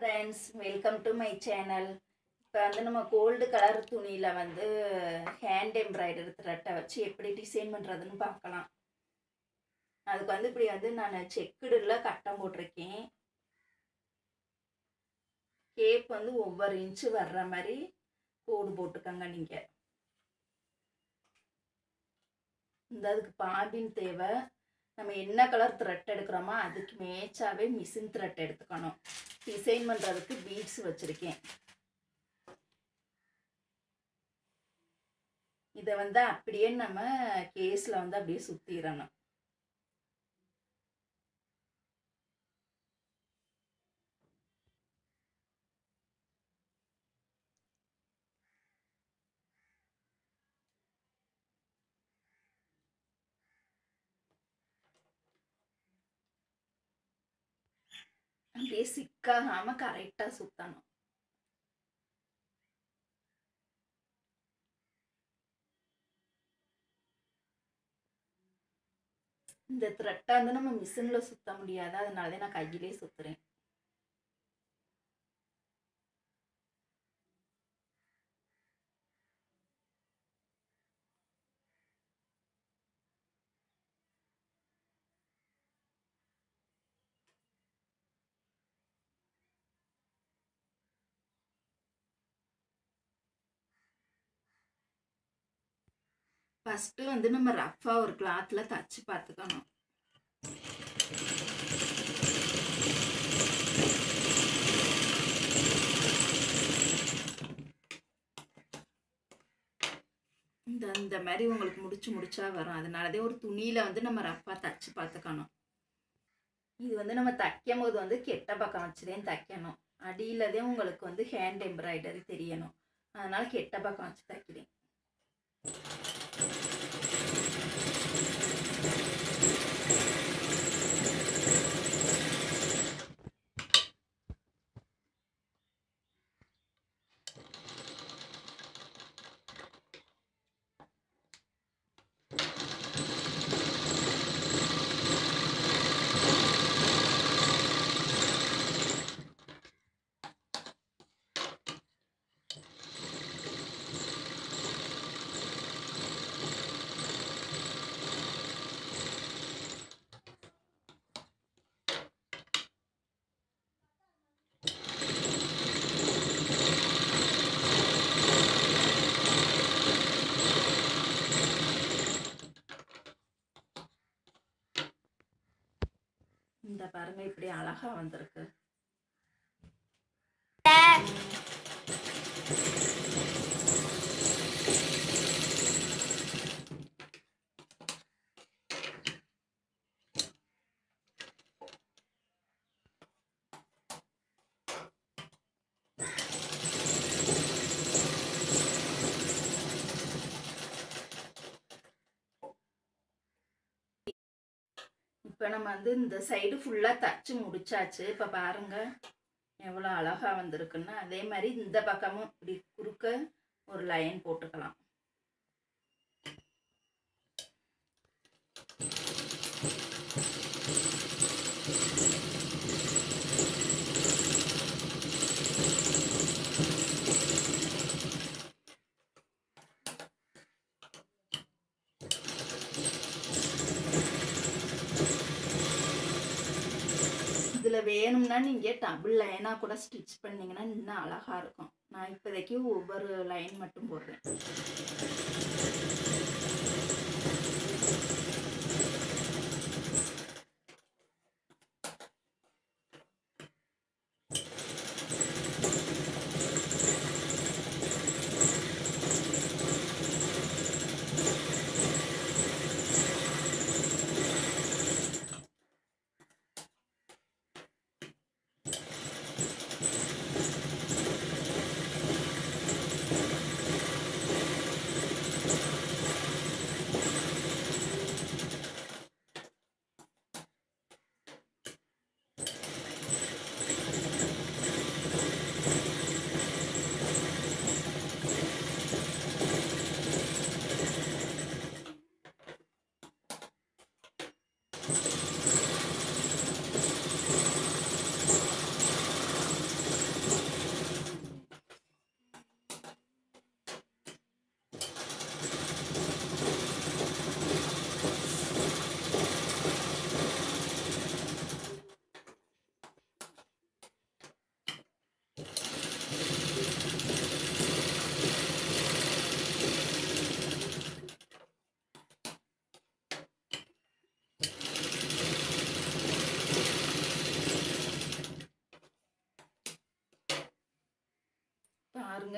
Friends welcome to my channel இப்போ வந்து நம்ம கோல்டு கலர் துணியில் வந்து ஹேண்ட் எம்ப்ராய்டரி த்ரெட்டை வச்சு எப்படி டிசைன் பண்ணுறதுன்னு பார்க்கலாம். அதுக்கு வந்து இப்படி வந்து நான் செக்குடில் கட்டம் போட்டிருக்கேன். கேப் வந்து ஒவ்வொரு இன்ச்சு வர்ற மாதிரி கோடு போட்டுக்கோங்க நீங்கள் இந்த அதுக்கு பாபின் தேவை. நம்ம என்ன கலர் த்ரெட் எடுக்கிறோமோ அதுக்கு மேட்சாகவே மிஷின் த்ரெட் எடுத்துக்கணும். டிசைன் பண்ணுறதுக்கு பீட்ஸ் வச்சுருக்கேன். இதை வந்து அப்படியே நம்ம கேஸில் வந்து அப்படியே சுற்றிடணும் அப்படியே சிக்காகாம கரெக்டாக சுற்றணும் இந்த த்ரெட்டை வந்து நம்ம மிஷினில் சுற்ற முடியாது. அதனால தான் நான் கையிலே சுற்றுறேன் ஃபஸ்ட்டு வந்து நம்ம ரஃப்பாக ஒரு கிளாத்தில் தச்சு பார்த்துக்கணும். இந்த இந்த மாதிரி உங்களுக்கு முடிச்சு முடிச்சா வரும். அதனாலதே ஒரு துணியில் வந்து நம்ம ரஃப்பாக தச்சு பார்த்துக்கணும். இது வந்து நம்ம தைக்கும் போது வந்து கெட்ட பக்கம் வச்சுதான் தைக்கணும். அடியிலதே உங்களுக்கு வந்து ஹேண்ட் எம்ப்ராய்டரி தெரியணும். அதனால கெட்ட பக்கம் வச்சு தைக்கிறேன். இந்த பாருங்கள் இப்படி அழகாக வந்திருக்கு. இப்போ நம்ம வந்து இந்த சைடு ஃபுல்லாக தச்சு முடிச்சாச்சு. இப்போ பாருங்க. எவ்வளோ அழகாக வந்திருக்குன்னு அதே மாதிரி இந்த பக்கமும் இப்படி குறுக்க ஒரு லைன் போட்டுக்கலாம். இதில் வேணும்னா நீங்கள் டபுள் லைனாக கூட ஸ்டிச் பண்ணிங்கன்னா இன்னும் அழகாக இருக்கும். நான் இப்போதைக்கு ஒவ்வொரு லைன் மட்டும் போடுறேன்.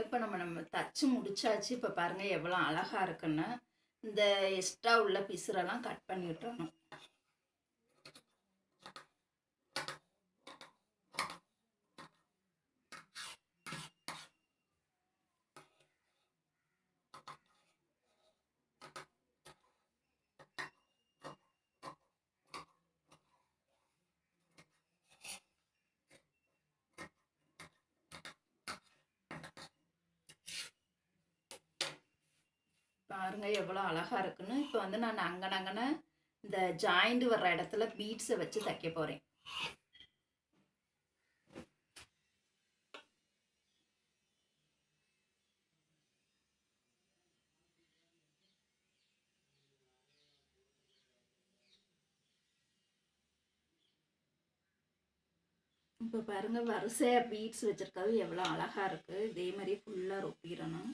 இப்போ நம்ம நம்ம தச்சு முடிச்சாச்சு. இப்போ பாருங்க எவ்வளோ அழகா இருக்குன்னு. இந்த எக்ஸ்ட்ரா உள்ள பிசுரெல்லாம் கட் பண்ணி விட்டுறணும். பாருங்க எவ்வளோ அழகா இருக்குன்னு. இப்போ வந்து நான் அங்கனங்கன இந்த ஜாயிண்ட் வர்ற இடத்துல பீட்ஸை வச்சு தைக்க போகிறேன் இப்போ பாருங்க வரிசையாக பீட்ஸ் வச்சுருக்கிறது எவ்வளோ அழகா இருக்கு. இதே மாதிரி ஃபுல்லாக ரொப்பிடணும்.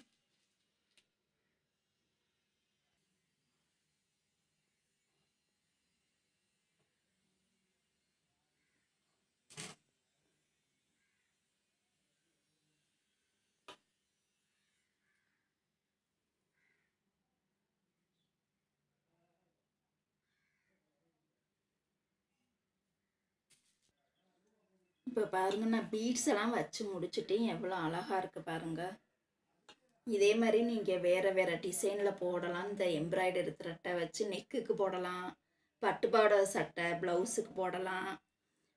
இப்போ பாருங்க நான் பீட்ஸ் எல்லாம் வச்சு முடிச்சுட்டேன் எவ்வளோ அழகாக இருக்குது பாருங்கள் இதே மாதிரி நீங்கள் வேறு வேறு டிசைனில் போடலாம். இந்த எம்ப்ராய்டரி த்ரெட்டை வச்சு நெக்குக்கு போடலாம். பட்டுப்பாட சட்டை ப்ளவுஸுக்கு போடலாம்.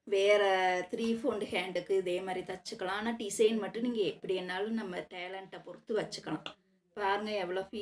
வேறு த்ரீ ஃபோண்டு ஹேண்டுக்கு இதே மாதிரி தச்சுக்கலாம். ஆனால் டிசைன் மட்டும் நீங்கள் எப்படி என்னாலும் நம்ம டேலண்ட்டை பொறுத்து வச்சுக்கலாம். பாருங்கள் எவ்வளோ ஃபீ